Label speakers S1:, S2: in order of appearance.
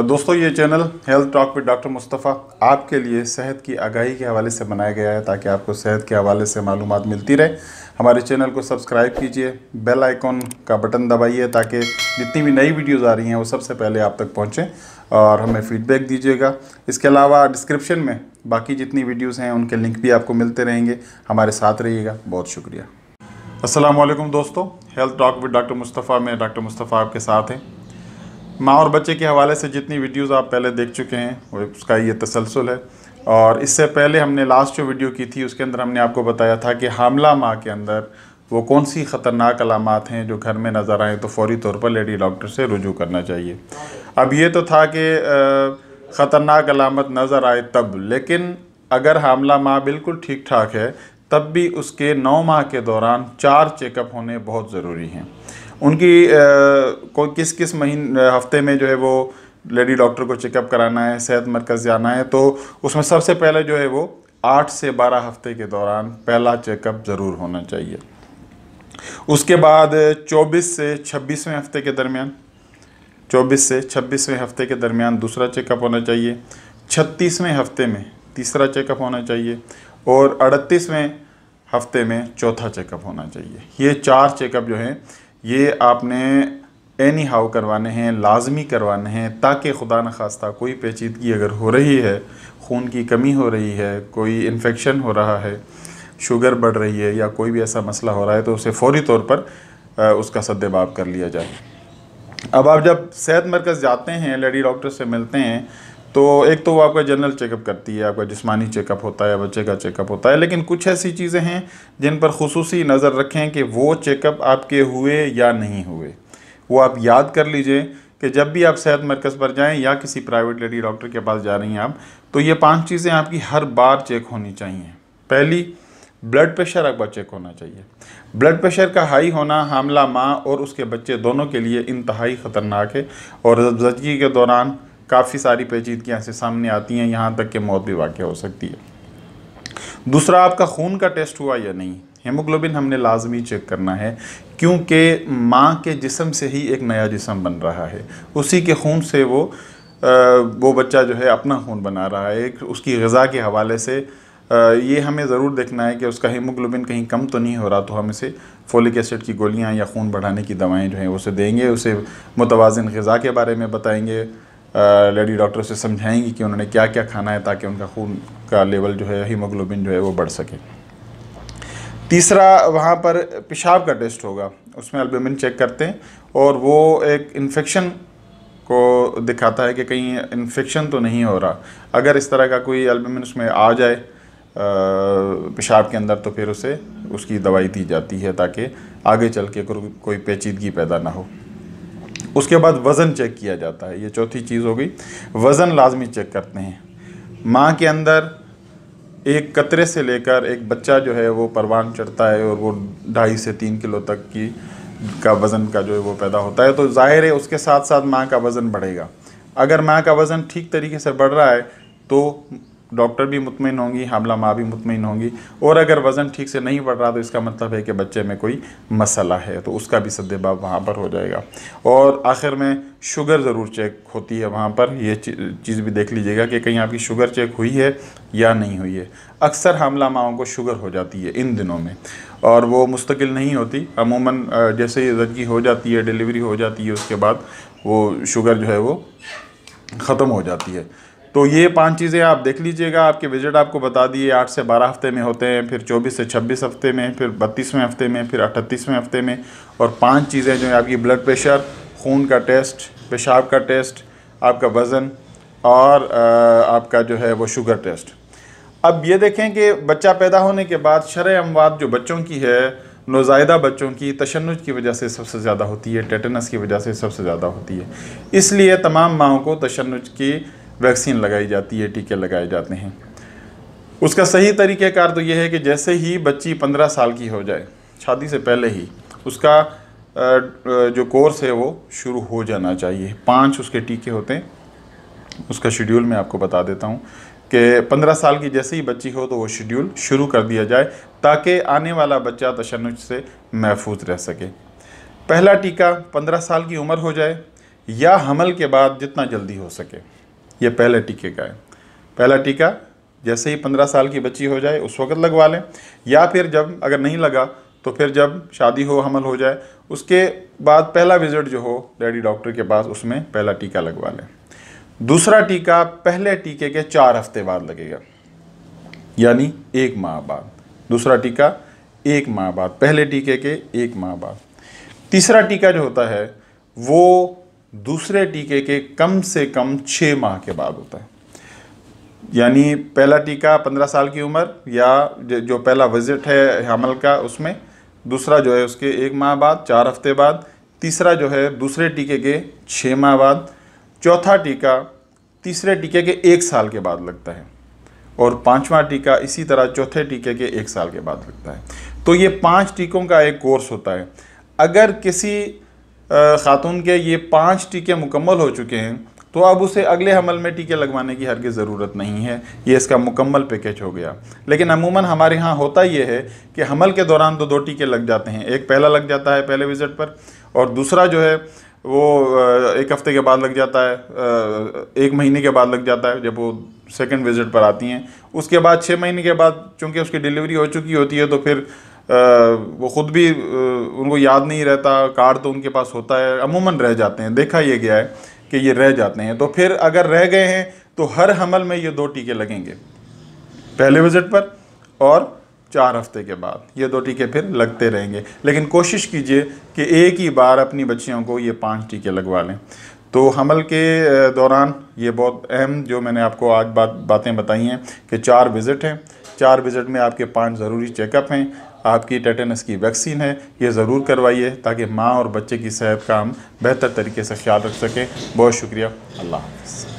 S1: دوستو، یہ channel health talk with doctor Mustafa آپ کے لیے صحت کی آگاہی کے حوالے سے بنایا گیا ہے تاکہ آپ کو صحت کے حوالے سے معلومات ملتی رہے۔ ہمارے چینل کو سبسکرائب کیجیے، بیل آئیکن کا بٹن دبائیے تاکہ جتنی بھی نئی ویڈیوز آ رہی ہیں وہ سب سے پہلے آپ تک پہنچیں اور ہمیں فیڈ بیک دیجیے گا۔ اس کے علاوہ ڈسکرپشن میں باقی جتنی ویڈیوز ہیں ان کے لنک بھی آپ کو ملتے رہیں گے۔ ہمارے ساتھ رہیے گا۔ بہت شکریہ۔ السلام علیکم دوستو، health talk with doctor Mustafa میں ڈاکٹر مصطفیٰ آپ کے ساتھ ہیں۔ ماں اور بچے کے حوالے سے جتنی ویڈیوز آپ پہلے دیکھ چکے ہیں اس کا یہ تسلسل ہے۔ اور اس سے پہلے ہم نے لاسٹ جو ویڈیو کی تھی، اس کے اندر ہم نے آپ کو بتایا تھا کہ حاملہ ماں کے اندر وہ کون سی خطرناک علامات ہیں جو گھر میں نظر آئیں تو فوری طور پر لیڈی ڈاکٹر سے رجوع کرنا چاہیے۔ اب یہ تو تھا کہ خطرناک علامت نظر آئے تب، لیکن اگر حاملہ ماں بالکل ٹھیک ٹھاک ہے، تب بھی اس کے نو ماہ کے دوران چار چیک اپ ہونے بہت ضروری ہیں۔ ان کی کوئی کس کس مہین، ہفتے میں جو ہے وہ لیڈی ڈاکٹر کو چیک اپ کرانا ہے، صحت مرکز جانا ہے، تو اس میں سب سے پہلے جو ہے وہ آٹھ سے بارہ ہفتے کے دوران پہلا چیک اپ ضرور ہونا چاہیے۔ اس کے بعد چوبیس سے چھبیسویں ہفتے کے درمیان، چوبیس سے چھبیسویں ہفتے کے درمیان دوسرا چیک اپ ہونا چاہیے، چھتیسویں ہفتے میں تیسرا چیک اپ ہونا چاہیے، اور اڑتیسویں ہفتے میں چوتھا چیک اپ ہونا چاہیے۔ یہ چار چیک اپ جو ہیں یہ آپ نے اینی ہاؤ کروانے ہیں، لازمی کروانے ہیں تاکہ خدا نخواستہ کوئی پیچیدگی اگر ہو رہی ہے، خون کی کمی ہو رہی ہے، کوئی انفیکشن ہو رہا ہے شوگر بڑھ رہی ہے یا کوئی بھی ایسا مسئلہ ہو رہا ہے، تو اسے فوری طور پر اس کا سد باب کر لیا جائے۔ اب آپ جب صحت مرکز جاتے ہیں لیڈی ڈاکٹر سے ملتے ہیں تو ایک تو وہ آپ کا جنرل چیک اپ کرتی ہے، آپ کا جسمانی چیک اپ ہوتا ہے، بچے کا چیک اپ ہوتا ہے، لیکن کچھ ایسی چیزیں ہیں جن پر خصوصی نظر رکھیں کہ وہ چیک اپ آپ کے ہوئے یا نہیں ہوئے۔ وہ آپ یاد کر لیجیے کہ جب بھی آپ صحت مرکز پر جائیں یا کسی پرائیویٹ لیڈی ڈاکٹر کے پاس جا رہی ہیں آپ، تو یہ پانچ چیزیں آپ کی ہر بار چیک ہونی چاہیے۔ پہلی بلڈ پریشر آپ کا چیک ہونا چاہیے۔ بلڈ پریشر کا ہائی ہونا حاملہ ماں اور اس کے بچے دونوں کے لیے انتہائی خطرناک ہے اور زچگی کے دوران کافی ساری پیچیدگیاں سے سامنے آتی ہیں، یہاں تک کہ موت بھی واقع ہو سکتی ہے۔ دوسرا، آپ کا خون کا ٹیسٹ ہوا یا نہیں؟ ہیموگلوبن ہم نے لازمی چیک کرنا ہے، کیونکہ ماں کے جسم سے ہی ایک نیا جسم بن رہا ہے۔ اسی کے خون سے وہ وہ بچہ جو ہے، اپنا خون بنا رہا ہے۔ ایک، اس کی غذا کے حوالے سے یہ ہمیں ضرور دیکھنا ہے کہ اس کا ہیموگلوبن کہیں کم تو نہیں ہو رہا، تو ہم اسے فولک ایسڈ کی گولیاں یا خون بڑھانے کی دوائیں جو ہیں اسے دیں گے، اسے متوازن غذا کے بارے میں بتائیں گے۔ لیڈی ڈاکٹر سے سمجھائیں گی کہ انہوں نے کیا کیا کھانا ہے تاکہ ان کا خون کا لیول جو ہے ہیموگلوبن جو ہے وہ بڑھ سکے۔ تیسرا وہاں پر پیشاب کا ٹیسٹ ہوگا، اس میں البومن چیک کرتے ہیں اور وہ ایک انفیکشن کو دکھاتا ہے کہ کہیں انفیکشن تو نہیں ہو رہا۔ اگر اس طرح کا کوئی البومن اس میں آ جائے پیشاب کے اندر تو پھر اسے، اس کی دوائی دی جاتی ہے تاکہ آگے چل کے کوئی پیچیدگی پیدا نہ ہو۔ اس کے بعد وزن چیک کیا جاتا ہے، یہ چوتھی چیز ہو گئی۔ وزن لازمی چیک کرتے ہیں۔ ماں کے اندر ایک قطرے سے لے کر ایک بچہ جو ہے وہ پروان چڑھتا ہے اور وہ ڈھائی سے تین کلو تک کی کا وزن کا جو ہے وہ پیدا ہوتا ہے، تو ظاہر ہے اس کے ساتھ ساتھ ماں کا وزن بڑھے گا۔ اگر ماں کا وزن ٹھیک طریقے سے بڑھ رہا ہے، تو ڈاکٹر بھی مطمئن ہوں گی، حاملہ ماں بھی مطمئن ہوں گی۔ اور اگر وزن ٹھیک سے نہیں بڑھ رہا تو اس کا مطلب ہے کہ بچے میں کوئی مسئلہ ہے، تو اس کا بھی سد باب وہاں پر ہو جائے گا۔ اور آخر میں شوگر ضرور چیک ہوتی ہے وہاں پر۔ یہ چیز بھی دیکھ لیجیے گا کہ کہیں آپ کی شوگر چیک ہوئی ہے یا نہیں ہوئی ہے۔ اکثر حاملہ ماؤں کو شوگر ہو جاتی ہے ان دنوں میں۔ اور وہ مستقل نہیں ہوتی، عموماً جیسے ہی زچگی ہو جاتی ہے، ڈیلیوری ہو جاتی ہے، اس کے بعد وہ شوگر جو ہے وہ ختم ہو جاتی ہے۔ تو یہ پانچ چیزیں آپ دیکھ لیجیے گا۔ آپ کے وزٹ آپ کو بتا دیے آٹھ سے بارہ ہفتے میں ہوتے ہیں، پھر چوبیس سے چھبیس ہفتے میں، پھر بتیسویں ہفتے میں، پھر اٹھتیسویں ہفتے میں۔ اور پانچ چیزیں جو ہیں، آپ کی بلڈ پریشر خون کا ٹیسٹ، پیشاب کا ٹیسٹ، آپ کا وزن اور آپ کا جو ہے وہ شوگر ٹیسٹ اب یہ دیکھیں کہ بچہ پیدا ہونے کے بعد شرع اموات جو بچوں کی ہے، نوزائیدہ بچوں کی تشنج کی وجہ سے سب سے زیادہ ہوتی ہے، ٹیٹنس کی وجہ سے سب سے زیادہ ہوتی ہے۔ اس لیے تمام ماؤں کو تشنج کی ویکسین لگائی جاتی ہے، ٹیکے لگائے جاتے ہیں۔ اس کا صحیح طریقہ کار تو یہ ہے کہ جیسے ہی بچی پندرہ سال کی ہو جائے، شادی سے پہلے ہی، اس کا جو کورس ہے وہ شروع ہو جانا چاہیے۔ پانچ اس کے ٹیکے ہوتے ہیں۔ اس کا شیڈیول میں آپ کو بتا دیتا ہوں کہ پندرہ سال کی جیسے ہی بچی ہو تو وہ شیڈیول شروع کر دیا جائے تاکہ آنے والا بچہ تشنج سے محفوظ رہ سکے۔ پہلا ٹیکہ پندرہ سال کی عمر ہو جائے یا حمل کے بعد جتنا جلدی ہو سکے۔ یہ پہلے ٹیکے کا ہے۔ پہلا ٹیکہ جیسے ہی پندرہ سال کی بچی ہو جائے، اس وقت لگوا لیں۔ یا پھر جب اگر نہیں لگا، تو پھر جب شادی ہو، حمل ہو جائے، اس کے بعد پہلا وزٹ جو ہو، ڈیڈی ڈاکٹر کے پاس اس میں پہلا ٹیکہ لگوا لیں۔ دوسرا ٹیکہ پہلے ٹیکے کے چار ہفتے بعد لگے گا۔ یعنی ایک ماہ بعد۔ دوسرا ٹیکہ ایک ماہ بعد۔ پہلے ٹیکے کے ایک ماہ بعد۔ تیسرا ٹیکہ جو ہوتا ہے، وہ دوسرے ٹیکے کے کم سے کم چھ ماہ کے بعد ہوتا ہے۔ یعنی پہلا ٹیکہ پندرہ سال کی عمر یا جو پہلا وزٹ ہے حمل کا اس میں، دوسرا جو ہے اس کے ایک ماہ بعد، چار ہفتے بعد، تیسرا جو ہے دوسرے ٹیکے کے چھ ماہ بعد، چوتھا ٹیکہ تیسرے ٹیکے کے ایک سال کے بعد لگتا ہے۔ اور پانچواں ٹیکہ اسی طرح چوتھے ٹیکے کے ایک سال کے بعد لگتا ہے۔ تو یہ پانچ ٹیکوں کا ایک کورس ہوتا ہے۔ اگر کسی خاتون کے یہ پانچ ٹیکے مکمل ہو چکے ہیں، تو اب اسے اگلے حمل میں ٹیکے لگوانے کی ہرگز ضرورت نہیں ہے۔ یہ اس کا مکمل پیکج ہو گیا۔ لیکن عموماً ہمارے ہاں ہوتا یہ ہے کہ حمل کے دوران تو دو ٹیکے لگ جاتے ہیں۔ ایک پہلا لگ جاتا ہے پہلے وزٹ پر، اور دوسرا جو ہے وہ ایک ہفتے کے بعد لگ جاتا ہے ایک مہینے کے بعد لگ جاتا ہے جب وہ سیکنڈ وزٹ پر آتی ہیں۔ اس کے بعد چھ مہینے کے بعد چونکہ اس کی ڈیلیوری ہو چکی ہوتی ہے تو پھر وہ خود بھی ان کو یاد نہیں رہتا کارڈ تو ان کے پاس ہوتا ہے، عموماً رہ جاتے ہیں، دیکھا یہ گیا ہے کہ یہ رہ جاتے ہیں۔ تو پھر اگر رہ گئے ہیں تو ہر حمل میں یہ دو ٹیکے لگیں گے، پہلے وزٹ پر اور چار ہفتے کے بعد۔ یہ دو ٹیکے پھر لگتے رہیں گے۔ لیکن کوشش کیجیے کہ ایک ہی بار اپنی بچیوں کو یہ پانچ ٹیکے لگوا لیں۔ تو حمل کے دوران یہ بہت اہم جو میں نے آپ کو آج بات، باتیں بتائی ہیں کہ چار وزٹ ہیں۔ چار وزٹ میں آپ کے پانچ ضروری چیک اپ ہیں۔ آپ کی ٹیٹنس کی ویکسین ہے، یہ ضرور کروائیے تاکہ ماں اور بچے کی صحت کا ہم بہتر طریقے سے خیال رکھ سکیں۔ بہت شکریہ۔ اللہ حافظ۔